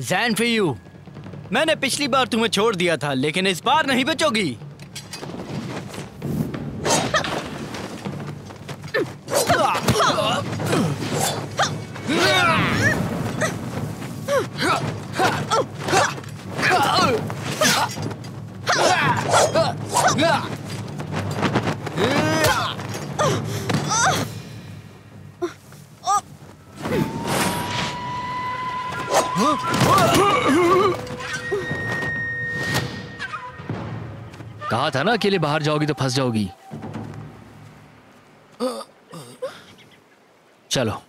Jain for you मैंने पिछली बार तुम्हें छोड़ दिया था लेकिन इस बार नहीं बचोगी। कहा था ना अकेले बाहर जाओगी तो फंस जाओगी। चलो।